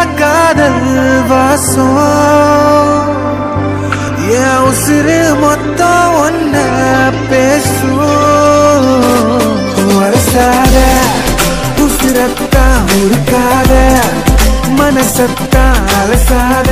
வந்தா காதல் வாசம். என் உசிறு மொத்தம் ஒன்ன பேசும். வரசாத உசிரத்தான் உருக்காத மனசத்தான் அலசாத.